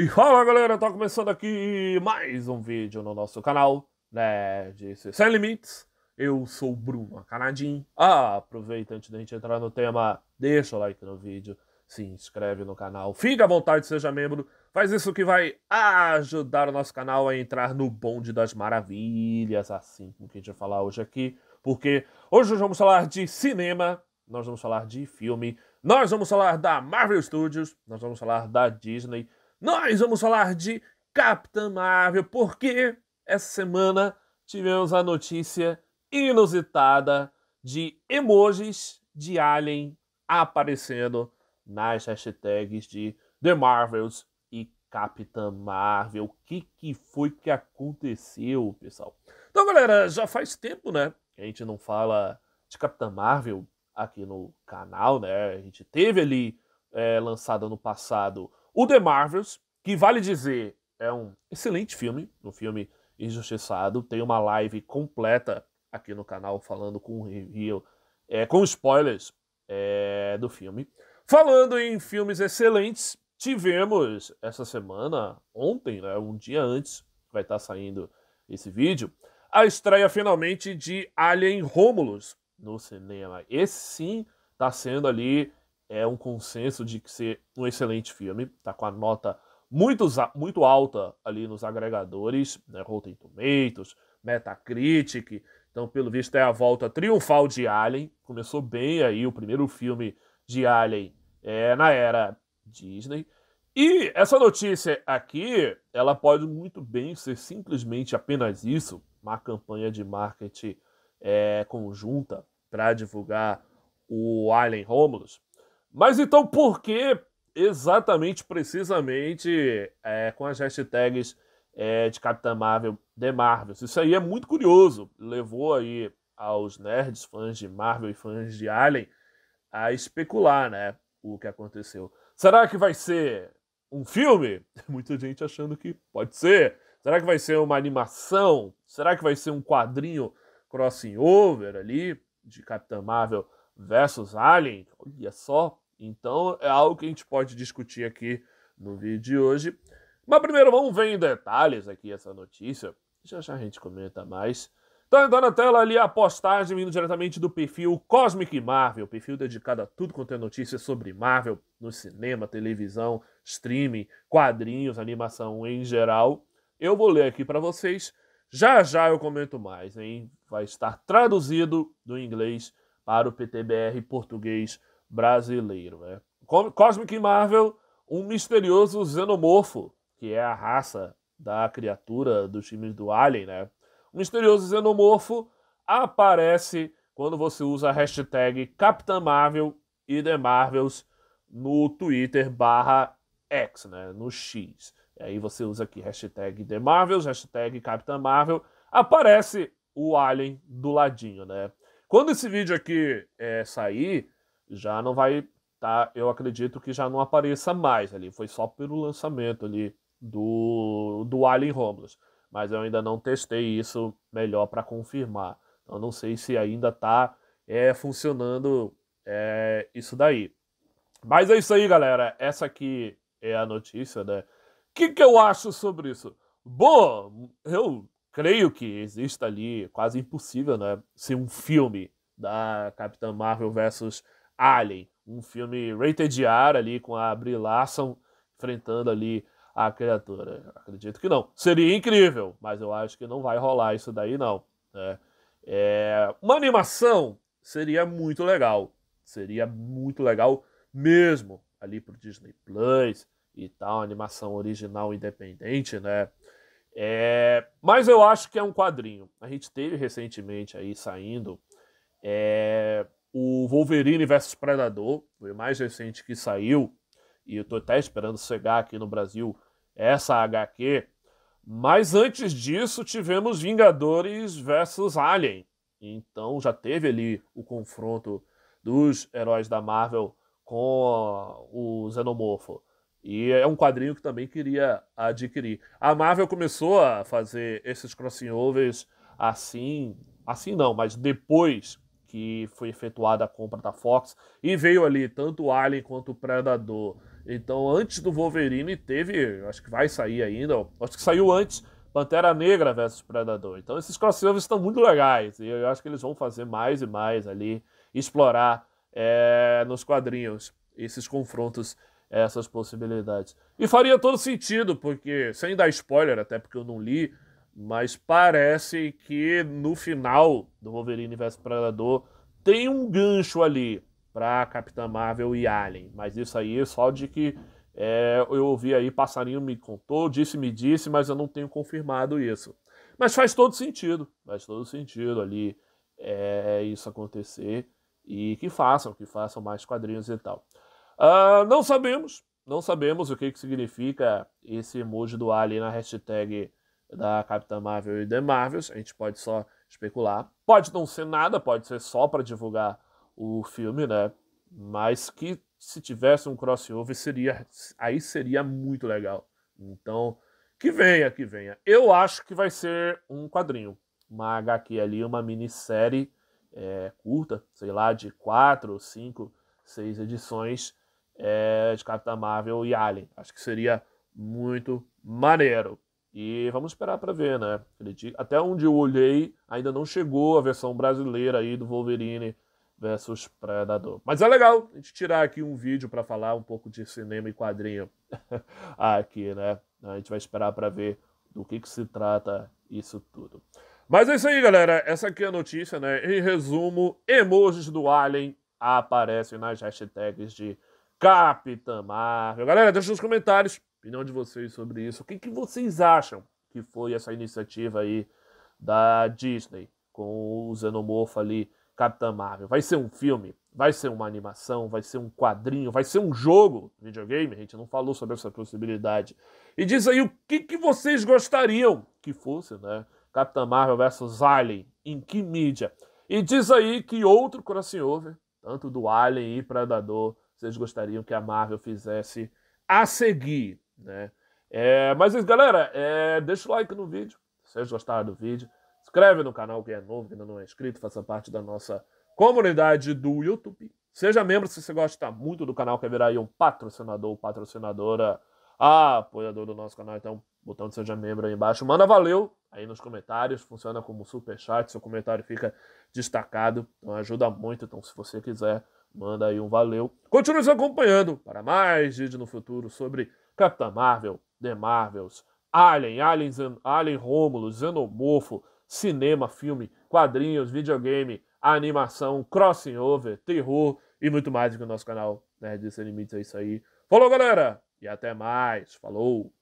E fala galera, tá começando aqui mais um vídeo no nosso canal, né, de Sem Limites. Eu sou o Bruno Canadim. Ah, aproveita antes da gente entrar no tema, deixa o like no vídeo, se inscreve no canal, fica à vontade, seja membro. Faz isso que vai ajudar o nosso canal a entrar no bonde das maravilhas, assim como que a gente vai falar hoje aqui. Porque hoje nós vamos falar de cinema, nós vamos falar de filme, nós vamos falar da Marvel Studios, nós vamos falar da Disney, nós vamos falar de Capitã Marvel, porque essa semana tivemos a notícia inusitada de emojis de Alien aparecendo nas hashtags de The Marvels e Capitã Marvel. O que, que foi que aconteceu, pessoal? Então, galera, já faz tempo, né? Que a gente não fala de Capitã Marvel aqui no canal, né? A gente teve ali é, lançado no passado o The Marvels, que vale dizer, é um excelente filme, um filme injustiçado. Tem uma live completa aqui no canal falando com review, é, com spoilers é, do filme. Falando em filmes excelentes, tivemos essa semana, ontem, né, um dia antes, vai estar saindo esse vídeo, a estreia finalmente de Alien Romulus no cinema. Esse sim está sendo ali é um consenso de que ser um excelente filme, tá com a nota muito, muito alta ali nos agregadores, né, Rotten Tomatoes, Metacritic. Então, pelo visto, é a volta triunfal de Alien. Começou bem aí o primeiro filme de Alien é, na era Disney. E essa notícia aqui, ela pode muito bem ser simplesmente apenas isso, uma campanha de marketing é, conjunta para divulgar o Alien Romulus. Mas então por que exatamente, precisamente, é, com as hashtags é, de Capitã Marvel, The Marvels? Isso aí é muito curioso. Levou aí aos nerds, fãs de Marvel e fãs de Alien, a especular, né, o que aconteceu. Será que vai ser um filme? Muita gente achando que pode ser. Será que vai ser uma animação? Será que vai ser um quadrinho crossing over ali de Capitã Marvel versus Alien? Olha só, então é algo que a gente pode discutir aqui no vídeo de hoje. Mas primeiro vamos ver em detalhes aqui essa notícia. Já já a gente comenta mais. Então, tá na tela ali a postagem vindo diretamente do perfil Cosmic Marvel, perfil dedicado a tudo quanto é notícias sobre Marvel, no cinema, televisão, streaming, quadrinhos, animação em geral. Eu vou ler aqui para vocês. Já já eu comento mais, hein? Vai estar traduzido do inglês para o PTBR português brasileiro. Né? Cosmic Marvel, um misterioso xenomorfo, que é a raça da criatura dos filmes do Alien, né? O misterioso xenomorfo aparece quando você usa a hashtag Capitã Marvel e The Marvels no Twitter barra X, né? No X. E aí você usa aqui hashtag The Marvels, hashtag Capitã Marvel, aparece o Alien do ladinho, né? Quando esse vídeo aqui é, sair, já não vai tá, eu acredito que já não apareça mais ali, foi só pelo lançamento ali do, do Alien Romulus, mas eu ainda não testei isso melhor para confirmar, então não sei se ainda está é, funcionando é, isso daí. Mas é isso aí, galera, essa aqui é a notícia, né? O que, que eu acho sobre isso? Bom, eu creio que exista ali, quase impossível, né? Ser um filme da Capitã Marvel versus Alien, um filme rated R ali com a Brie Larson enfrentando ali a criatura. Acredito que não. Seria incrível, mas eu acho que não vai rolar isso daí não. Né? É, uma animação seria muito legal. Seria muito legal mesmo ali pro Disney Plus e tal, animação original independente, né? É, mas eu acho que é um quadrinho. A gente teve recentemente aí saindo é, o Wolverine vs Predador, foi o mais recente que saiu, e eu tô até esperando chegar aqui no Brasil essa HQ. Mas antes disso, tivemos Vingadores versus Alien. Então já teve ali o confronto dos heróis da Marvel com o Xenomorfo. E é um quadrinho que também queria adquirir. A Marvel começou a fazer esses crossovers assim, assim não, mas depois que foi efetuada a compra da Fox e veio ali tanto o Alien quanto o Predador Então, antes do Wolverine, teve, acho que vai sair ainda, acho que saiu antes, Pantera Negra versus Predador. Então, esses crossovers estão muito legais e eu acho que eles vão fazer mais e mais ali, explorar é, nos quadrinhos esses confrontos, essas possibilidades. E faria todo sentido, porque, sem dar spoiler, até porque eu não li, mas parece que no final do Wolverine vs Predador tem um gancho ali para Capitã Marvel e Alien, mas isso aí é só de que é, eu ouvi aí, passarinho me contou, disse me disse, mas eu não tenho confirmado isso. Mas faz todo sentido, faz todo sentido ali é, isso acontecer e que façam, que façam mais quadrinhos e tal. Uh, não sabemos, não sabemos o que, que significa esse emoji do Alien na hashtag da Capitã Marvel e The Marvels, a gente pode só especular. Pode não ser nada, pode ser só para divulgar o filme, né? Mas que se tivesse um crossover seria aí seria muito legal. Então, que venha, que venha. Eu acho que vai ser um quadrinho, uma HQ ali, uma minissérie é, curta, sei lá, de quatro, cinco, seis edições é, de Capitã Marvel e Alien. Acho que seria muito maneiro. E vamos esperar para ver, né? Até onde eu olhei, ainda não chegou a versão brasileira aí do Wolverine versus Predador. Mas é legal a gente tirar aqui um vídeo para falar um pouco de cinema e quadrinho aqui, né? A gente vai esperar para ver do que, que se trata isso tudo. Mas é isso aí, galera. Essa aqui é a notícia, né? Em resumo, emojis do Alien aparecem nas hashtags de Capitã Marvel. Galera, deixa nos comentários opinião de vocês sobre isso. O que, que vocês acham que foi essa iniciativa aí da Disney com o Xenomorfo ali, Capitã Marvel? Vai ser um filme? Vai ser uma animação? Vai ser um quadrinho? Vai ser um jogo videogame? A gente não falou sobre essa possibilidade. E diz aí o que, que vocês gostariam que fosse, né? Capitã Marvel versus Alien, em que mídia? E diz aí que outro crossover, tanto do Alien e Predador, vocês gostariam que a Marvel fizesse a seguir. Né? É, mas, galera, é, deixa o like no vídeo, se vocês gostaram do vídeo. Inscreve no canal quem é novo, que ainda não é inscrito, faça parte da nossa comunidade do YouTube. Seja membro se você gosta muito do canal, quer virar aí um patrocinador, patrocinadora, apoiador do nosso canal, então botão de seja membro aí embaixo. Manda valeu aí nos comentários, funciona como super chat, seu comentário fica destacado, então ajuda muito. Então, se você quiser, manda aí um valeu. Continue nos acompanhando para mais vídeos no futuro sobre Capitã Marvel, The Marvels, Alien, Alien, Alien Romulus, Xenomorfo, cinema, filme, quadrinhos, videogame, animação, crossing over, terror e muito mais aqui no nosso canal Nerd Sem Limites. É isso aí. Falou, galera! E até mais. Falou!